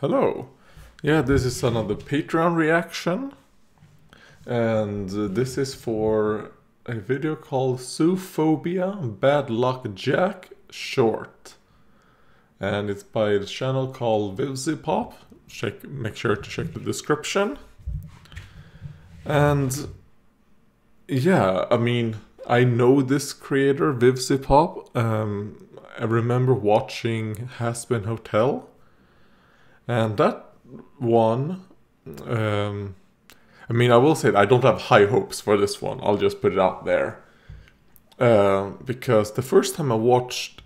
Hello. Yeah, this is another Patreon reaction. And uh, this is for a video called Zoophobia Bad Luck Jack Short. And it's by a channel called Vivziepop. Check, make sure to check the description. And yeah, I mean, I know this creator, Vivziepop. Um, I remember watching Hazbin Hotel. And that one, um, I mean, I will say that I don't have high hopes for this one. I'll just put it out there. Uh, because the first time I watched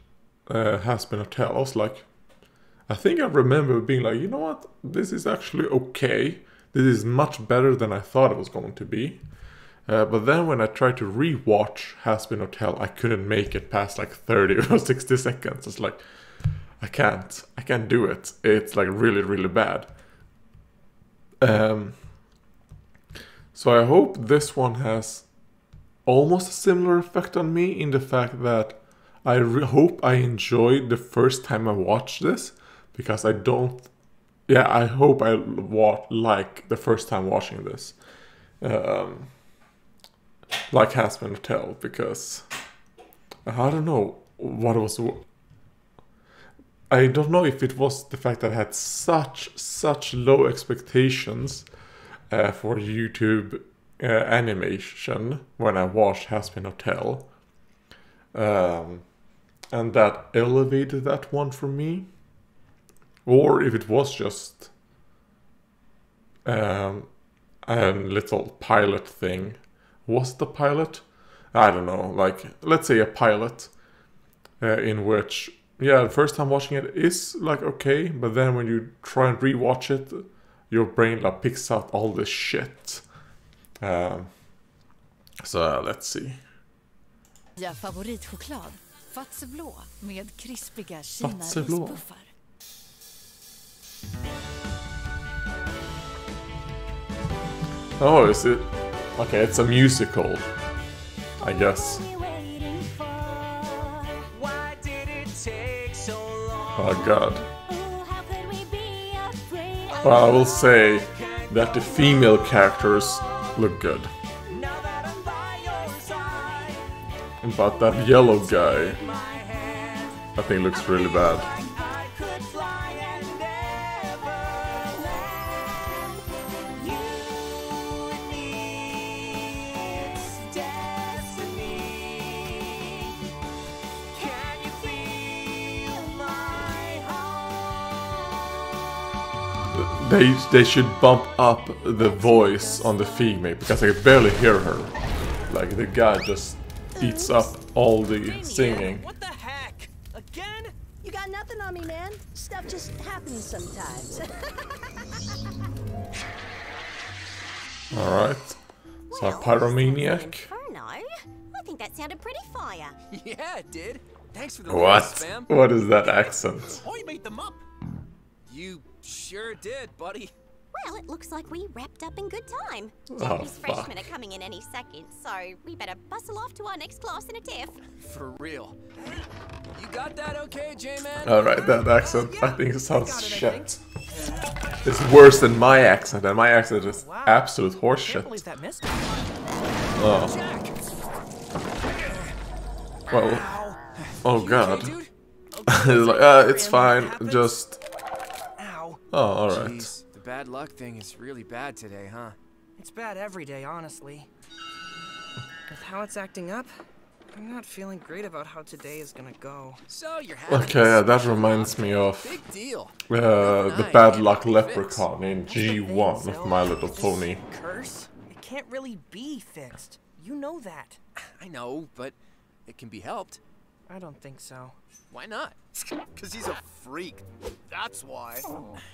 uh, Hazbin Hotel, I was like, I think I remember being like, you know what, this is actually okay. This is much better than I thought it was going to be. Uh, but then when I tried to rewatch Hazbin Hotel, I couldn't make it past like 30 or 60 seconds. It's like, I can't, I can't do it. It's like really, really bad. Um, so I hope this one has almost a similar effect on me in the fact that I hope I enjoyed the first time I watched this because I don't. Yeah, I hope I wa- like the first time watching this. Um, like Hazbin Hotel because I don't know what was. I don't know if it was the fact that I had such such low expectations uh, for YouTube uh, animation when I watched Hazbin Hotel, um, and that elevated that one for me, or if it was just um, a little pilot thing. Was the pilot? I don't know, like, let's say a pilot uh, in which, yeah, the first time watching it is like okay, but then when you try and rewatch it, your brain like picks out all this shit. Um, so uh, let's see. Ja, favoritchoklad. Fatseblå med krispiga kinarisbuffar. Oh, is it? Okay, it's a musical, I guess. Oh god. Well, I will say that the female characters look good. But that yellow guy, I think looks really bad. They they should bump up the voice on the female because I can barely hear her. Like the guy just eats up all the singing. What the heck? Again? You got nothing on me, man. Stuff just happens sometimes. Alright. So a pyromaniac. Inferno? I think that sounded pretty fire. Yeah, it did. Thanks for the What? lyrics. What is that accent? Oh, you made them up. You sure did, buddy. Well, it looks like we wrapped up in good time. Oh, freshmen are coming in any second, so we better bustle off to our next class in a tiff. For real. You got that okay, J-Man? Alright, that accent I think it sounds it, I shit. It's worse than my accent, and my accent is Wow. absolute Can't horseshit. believe that missed. Oh, Jack! well, oh god. okay, it's like, uh, it's fine, just... Ow. Oh, alright. Jeez, the bad luck thing is really bad today, huh? It's bad every day, honestly. With how it's acting up, I'm not feeling great about how today is gonna go. So you're having Okay, yeah, that reminds me of Big deal. uh, the Nice. bad luck Fix. leprechaun in G1 of My Little Pony. Curse? It can't really be fixed. You know that. I know, but it can be helped. I don't think so. Why not? Because he's a freak. That's why.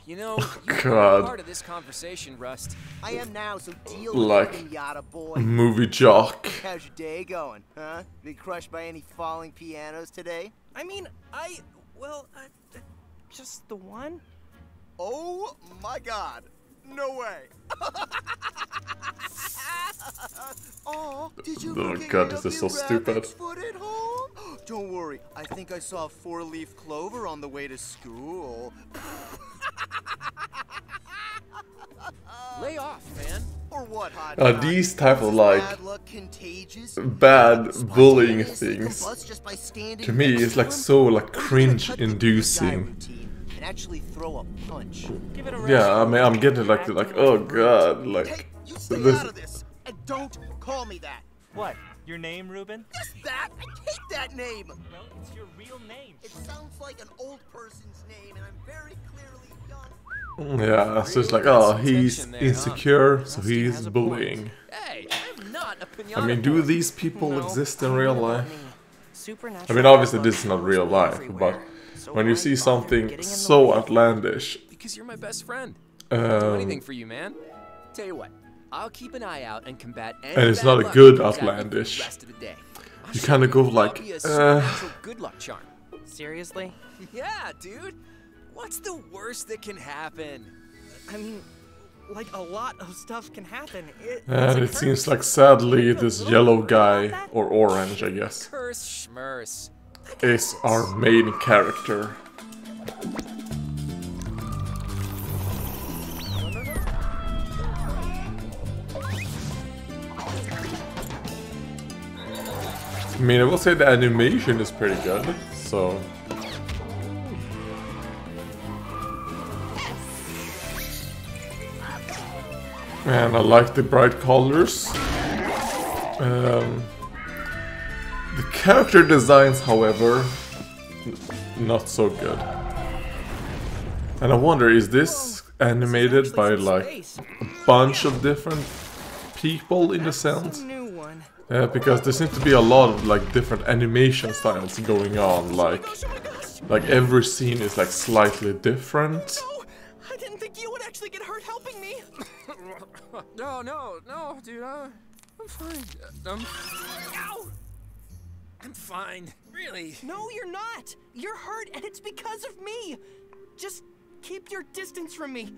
You know, you were God. part of this conversation, Rust. I am now, so deal Like- with it, Pinata boy. Movie jock. How's your day going, huh? Been crushed by any falling pianos today? I mean, I. Well, uh, just the one? Oh my god. No way. oh, did you Oh God, your this is so stupid. I think I saw a four leaf clover on the way to school. Lay off, man. Or what, hot uh, These type of like bad bullying things to me is like so like cringe inducing. Yeah, I mean I'm getting like like oh god like this. don't call me that. What? Your name, Ruben? Just that. I hate that name. Well, it's your real name. It sounds like an old person's name, and I'm very clearly young. yeah so it's like oh he's Tension there, huh? insecure so he's has a point. bullying. Hey, I'm not a I mean do these people exist in real life? I mean obviously this is not real life but when you see something getting in the so outlandish Because you're my best friend. Do anything um, for you, man. Tell you what, I'll keep an eye out and combat any And it's not a good that comes at me outlandish. The rest of the day. I'll You kinda go like, uh, good luck charm. Seriously? Yeah, dude. What's the worst that can happen? I mean, like a lot of stuff can happen. It, and it seems like sadly this yellow guy or orange I guess is our main character. I mean, I will say the animation is pretty good, so... And I like the bright colors. Um, the character designs, however, not so good. And I wonder, is this animated by like a bunch of different people in a sense? New. Yeah, because there seems to be a lot of like different animation styles going on. Like, my gosh! like every scene is like slightly different. No! I didn't think you would actually get hurt helping me! No, no, no, dude. Uh, I'm fine. Uh, Um, Ow! I'm fine. Really. No, you're not! You're hurt, and it's because of me! Just keep your distance from me.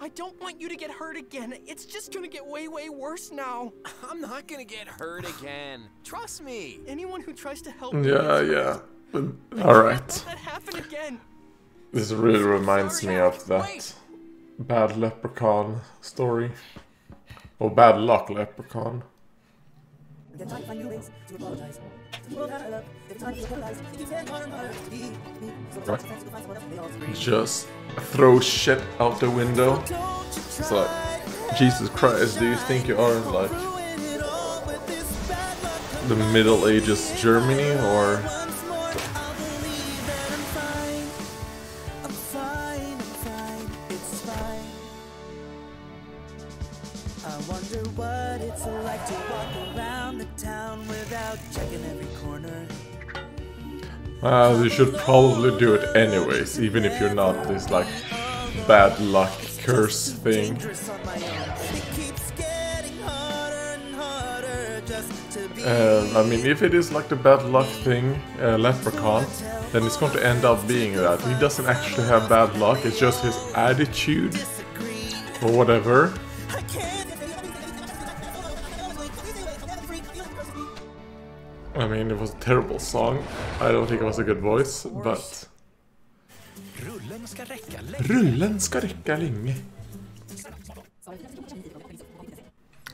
I don't want you to get hurt again. It's just gonna get way, way worse now. I'm not gonna get hurt again. Trust me. Anyone who tries to help me Yeah, yeah. Alright. That happen again. This really reminds me of that bad leprechaun story. Or bad luck leprechaun. Get time to find new ways to apologize. To people that I love, every time you apologize, it keeps getting harder and harder to be me. So it's Right. sometimes you find someone else they all agree. Just throw shit out the window. It's like, Jesus Christ, do you think you are in like the Middle Ages Germany or I wonder what it's like to walk around the town without checking every corner. Uh, you should probably do it anyways, even if you're not this like bad luck curse thing. Uh, I mean, if it is like the bad luck thing, uh, leprechaun, then it's going to end up being that. He doesn't actually have bad luck, it's just his attitude or whatever. I mean, it was a terrible song. I don't think it was a good voice, but... Rullen ska räcka länge. Rullen ska räcka länge.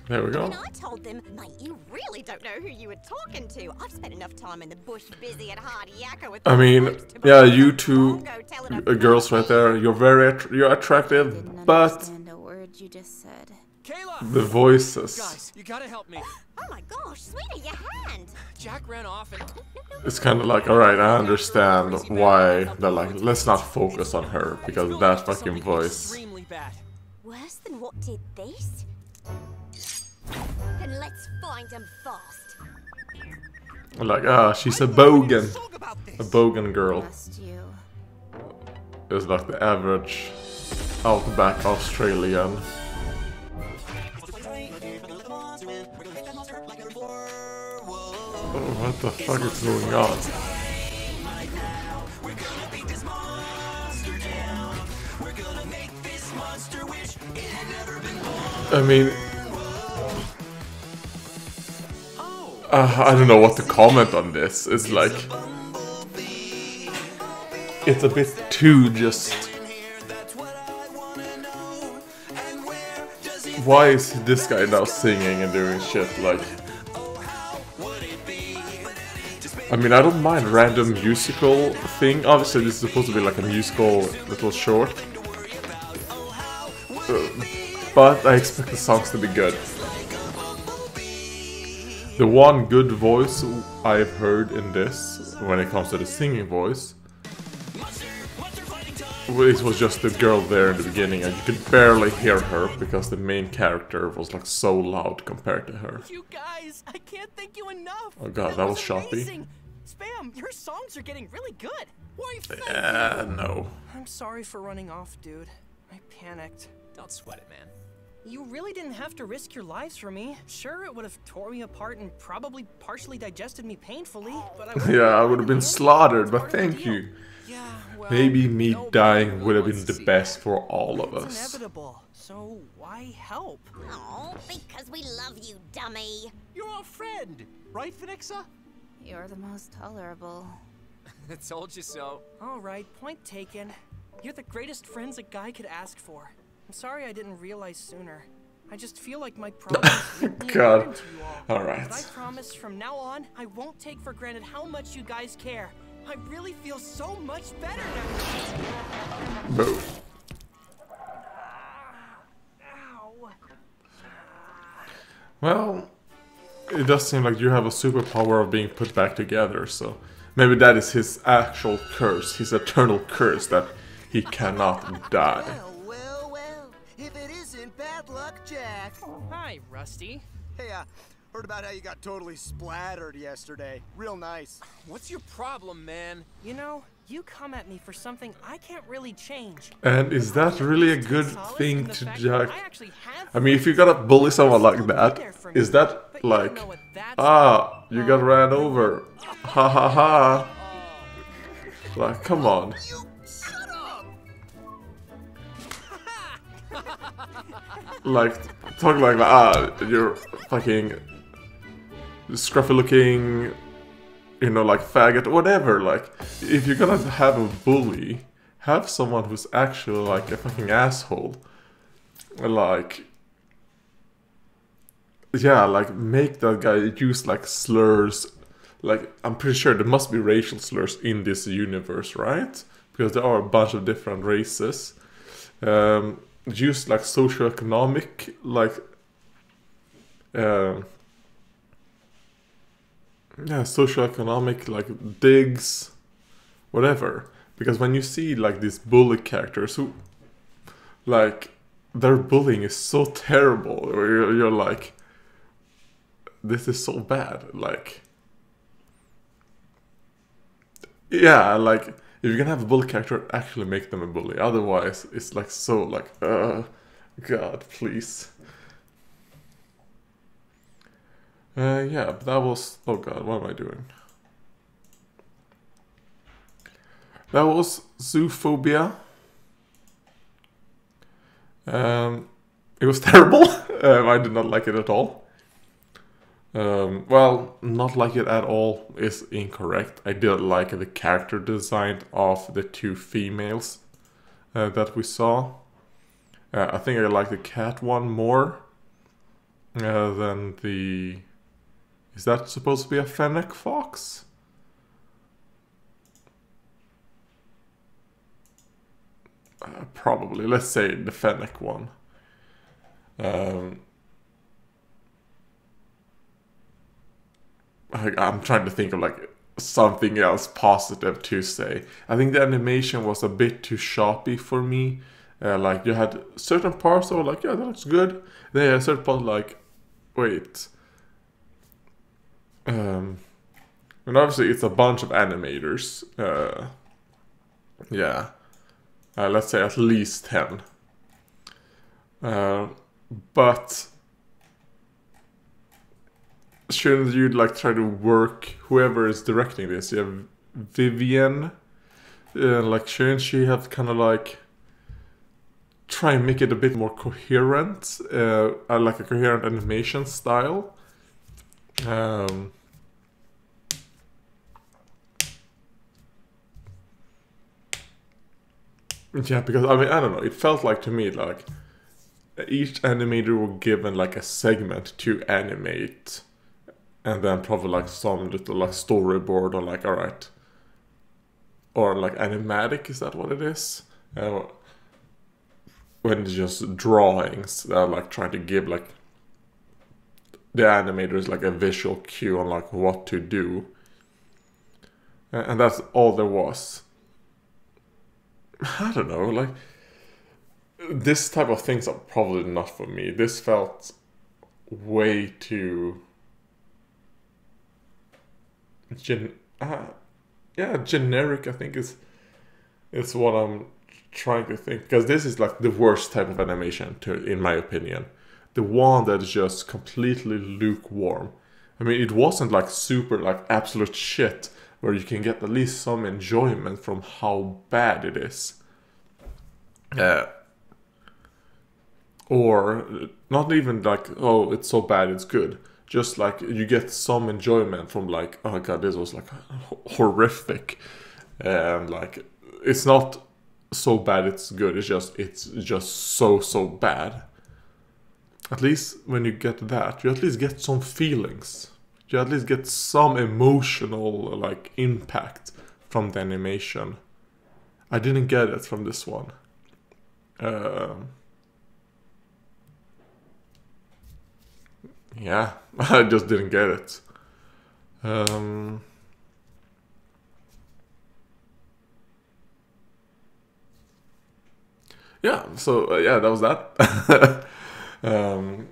There we go. And I told them, mate, you really don't know who you were talking to. I've spent enough time in the bush busy at Hardy Yakka with I mean, yeah, you two Bongo telling uh, girls right there, you're very att- you're attractive, Didn't but understand a word you just said. Kayla! the voices, Guys, you gotta help me. Oh my gosh, sweetie, your hand. Jack ran off and. it's kind of like, alright, I understand why they're like, let's not focus on her, because that fucking voice. Extremely bad. Worse than what did this? Then let's find him fast. Like, ah, she's a bogan. A bogan girl. Must you? It's like the average outback Australian. What the fuck is going on? I mean, uh, I don't know what to comment on this. It's like it's a bit too just why is this guy now singing and doing shit like? I mean, I don't mind random musical thing. Obviously, this is supposed to be like a musical little short. Uh, but I expect the songs to be good. The one good voice I've heard in this, when it comes to the singing voice, it was just the girl there in the beginning, and you could barely hear her because the main character was like so loud compared to her. You guys, I can't thank you enough. Oh god, that was shoppy. Amazing. Spam, your songs are getting really good. Why, thank Yeah, you. no. I'm sorry for running off, dude. I panicked. Don't sweat it, man. You really didn't have to risk your lives for me. Sure, it would have tore me apart and probably partially digested me painfully, but I Yeah, I would have been slaughtered, but part of the thank you. Yeah, well, Maybe me dying would have been the see best for all of It's us. inevitable, so why help? Oh, because we love you, dummy. You're our friend, right, Phoenixa? You're the most tolerable. I told you so. All right, point taken. You're the greatest friends a guy could ask for. I'm sorry I didn't realize sooner. I just feel like my problems make God. important to you all. All right. But I promise from now on, I won't take for granted how much you guys care. I really feel so much better now. Boo. Ah, well, it does seem like you have a superpower of being put back together, so maybe that is his actual curse, his eternal curse that he cannot die. Well, well, well. If it isn't bad luck, Jack. Hi, Rusty. Hey, uh, heard about how you got totally splattered yesterday. Real nice. What's your problem, man? You know, you come at me for something I can't really change. And is that really a good thing to Jack? I I mean, if you gotta bully someone like that, is that like, ah, you got ran over, ha ha ha? Like, come on. Like, talk like that, ah, you're fucking scruffy looking, you know, like faggot, whatever. Like, if you're gonna have a bully, have someone who's actually like a fucking asshole. Like, yeah, like make that guy use like slurs. Like, I'm pretty sure there must be racial slurs in this universe, right? Because there are a bunch of different races. Um, use like socioeconomic, like, um, yeah, socioeconomic, like digs, whatever. Because when you see like these bully characters who, like, their bullying is so terrible, you're, you're like, this is so bad. Like, yeah, like if you're gonna have a bully character, actually make them a bully. Otherwise, it's like so like, uh, God, please. Uh, yeah, but that was. Oh God, what am I doing? That was Zoophobia. Um, it was terrible. um, I did not like it at all. Um, well, not like it at all is incorrect. I did like the character design of the two females uh, that we saw. Uh, I think I like the cat one more uh, than the. Is that supposed to be a fennec fox? Uh, probably. Let's say the fennec one. Um, I, I'm trying to think of like something else positive to say. I think the animation was a bit too sharpy for me. Uh, like you had certain parts that were like, yeah, that looks good. Then you had certain parts like, wait. Um, and obviously it's a bunch of animators. Uh, yeah, uh, let's say at least ten. Uh, but shouldn't you like try to work whoever is directing this? You have Vivian, uh, like shouldn't she have kind of like try and make it a bit more coherent, uh, uh, like a coherent animation style? Um, yeah, because I mean I don't know. It felt like to me like each animator were given like a segment to animate, and then probably like some little like storyboard or like all right, or like animatic is that what it is? Uh, when it's just drawings that are like trying to give like the animator is like a visual cue on like what to do. And that's all there was. I don't know like this type of things are probably not for me. This felt way too gen- uh, yeah generic i think is is what i'm trying to think. Because this is like the worst type of animation to in my opinion the one that is just completely lukewarm. I mean it wasn't like super like absolute shit where you can get at least some enjoyment from how bad it is. Uh, or not even like oh it's so bad it's good. Just like you get some enjoyment from like oh god this was like horrific. And like it's not so bad it's good. It's just it's just so so bad at least when you get that you at least get some feelings. You at least get some emotional like impact from the animation. I didn't get it from this one. Um yeah i just didn't get it. Um yeah so uh, yeah that was that um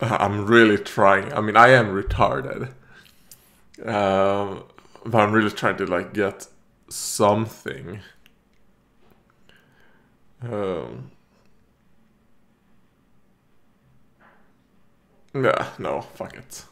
i'm really trying i mean i am retarded. Um but i'm really trying to like get something. Um yeah no fuck it